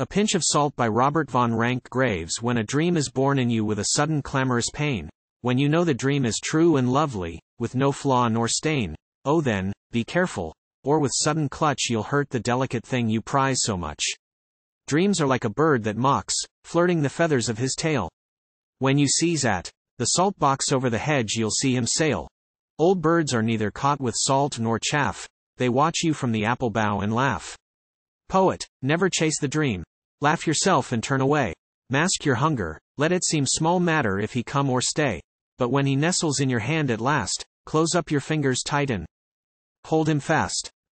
A Pinch of Salt by Robert Von Ranke Graves When a dream is born in you with a sudden clamorous pain, when you know the dream is true and lovely, with no flaw nor stain, oh then, be careful, or with sudden clutch you'll hurt the delicate thing you prize so much. Dreams are like a bird that mocks, flirting the feathers of his tail. When you seize at the salt box over the hedge you'll see him sail. Old birds are neither caught with salt nor chaff, they watch you from the apple bough and laugh. Poet, never chase the dream. Laugh yourself and turn away. Mask your hunger, let it seem small matter if he come or stay. But when he nestles in your hand at last, close up your fingers tight and hold him fast.